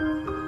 Música